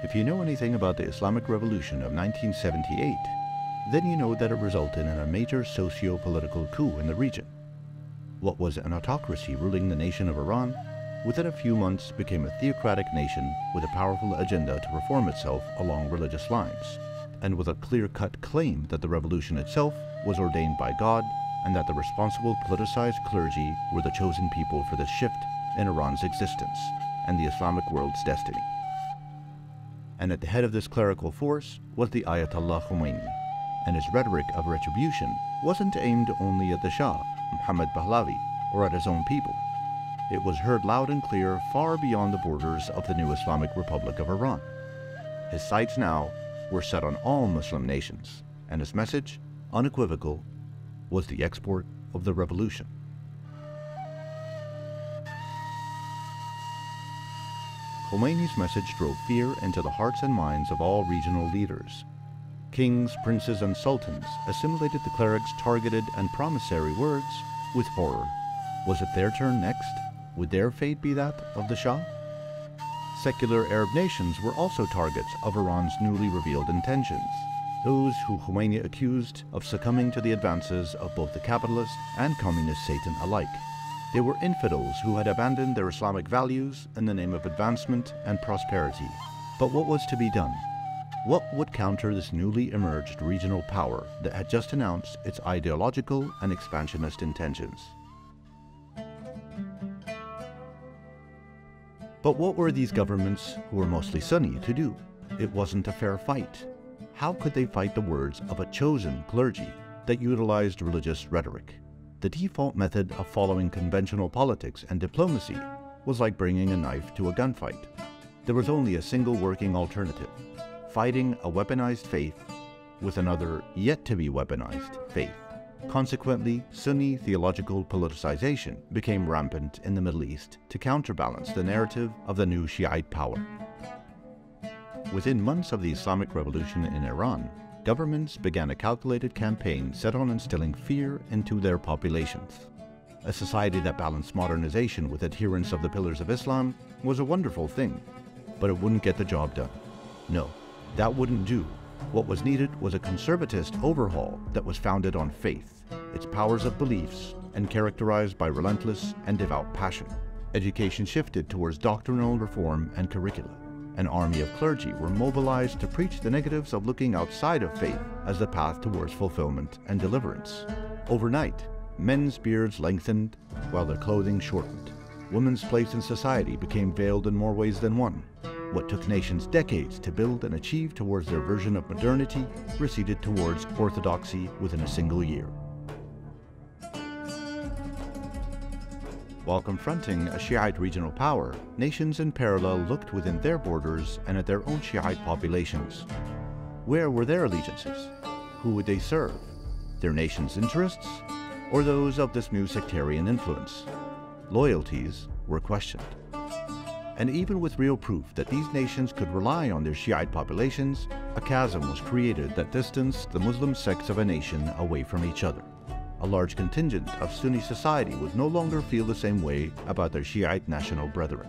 If you know anything about the Islamic Revolution of 1978, then you know that it resulted in a major socio-political coup in the region. What was an autocracy ruling the nation of Iran, within a few months became a theocratic nation with a powerful agenda to reform itself along religious lines, and with a clear-cut claim that the revolution itself was ordained by God and that the responsible politicized clergy were the chosen people for this shift in Iran's existence and the Islamic world's destiny and at the head of this clerical force was the Ayatollah Khomeini, and his rhetoric of retribution wasn't aimed only at the Shah, Mohammad Pahlavi, or at his own people. It was heard loud and clear far beyond the borders of the new Islamic Republic of Iran. His sights now were set on all Muslim nations, and his message, unequivocal, was the export of the revolution. Khomeini's message drove fear into the hearts and minds of all regional leaders. Kings, princes, and sultans assimilated the cleric's targeted and promissory words with horror. Was it their turn next? Would their fate be that of the Shah? Secular Arab nations were also targets of Iran's newly revealed intentions, those who Khomeini accused of succumbing to the advances of both the capitalist and communist Satan alike. They were infidels who had abandoned their Islamic values in the name of advancement and prosperity. But what was to be done? What would counter this newly emerged regional power that had just announced its ideological and expansionist intentions? But what were these governments, who were mostly Sunni, to do? It wasn't a fair fight. How could they fight the words of a chosen clergy that utilized religious rhetoric? The default method of following conventional politics and diplomacy was like bringing a knife to a gunfight. There was only a single working alternative fighting a weaponized faith with another yet to be weaponized faith. Consequently, Sunni theological politicization became rampant in the Middle East to counterbalance the narrative of the new Shiite power. Within months of the Islamic Revolution in Iran, governments began a calculated campaign set on instilling fear into their populations. A society that balanced modernization with adherence of the pillars of Islam was a wonderful thing, but it wouldn't get the job done. No, that wouldn't do. What was needed was a conservatist overhaul that was founded on faith, its powers of beliefs, and characterized by relentless and devout passion. Education shifted towards doctrinal reform and curricula an army of clergy were mobilized to preach the negatives of looking outside of faith as the path towards fulfillment and deliverance. Overnight, men's beards lengthened while their clothing shortened. Women's place in society became veiled in more ways than one. What took nations decades to build and achieve towards their version of modernity receded towards orthodoxy within a single year. While confronting a Shiite regional power, nations in parallel looked within their borders and at their own Shiite populations. Where were their allegiances? Who would they serve? Their nation's interests? Or those of this new sectarian influence? Loyalties were questioned. And even with real proof that these nations could rely on their Shiite populations, a chasm was created that distanced the Muslim sects of a nation away from each other a large contingent of Sunni society would no longer feel the same way about their Shiite national brethren.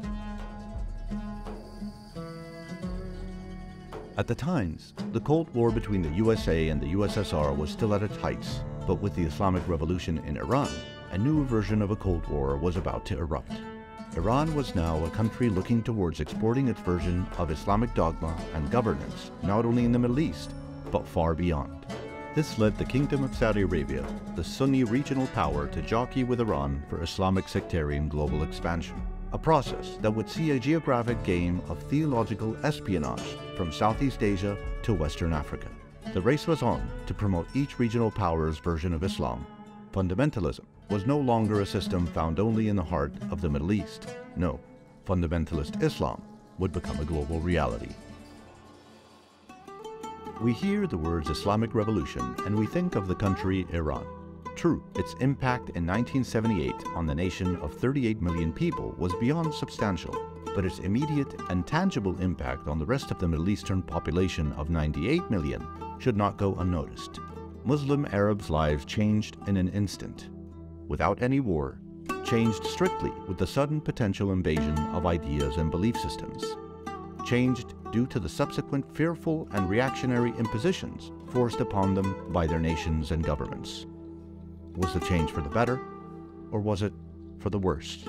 At the times, the Cold War between the USA and the USSR was still at its heights, but with the Islamic Revolution in Iran, a new version of a Cold War was about to erupt. Iran was now a country looking towards exporting its version of Islamic dogma and governance, not only in the Middle East, but far beyond. This led the Kingdom of Saudi Arabia, the Sunni regional power, to jockey with Iran for Islamic sectarian global expansion, a process that would see a geographic game of theological espionage from Southeast Asia to Western Africa. The race was on to promote each regional power's version of Islam. Fundamentalism was no longer a system found only in the heart of the Middle East. No, fundamentalist Islam would become a global reality. We hear the words Islamic Revolution and we think of the country Iran. True, its impact in 1978 on the nation of 38 million people was beyond substantial, but its immediate and tangible impact on the rest of the Middle Eastern population of 98 million should not go unnoticed. Muslim Arabs' lives changed in an instant, without any war, changed strictly with the sudden potential invasion of ideas and belief systems. Changed due to the subsequent fearful and reactionary impositions forced upon them by their nations and governments. Was the change for the better, or was it for the worse?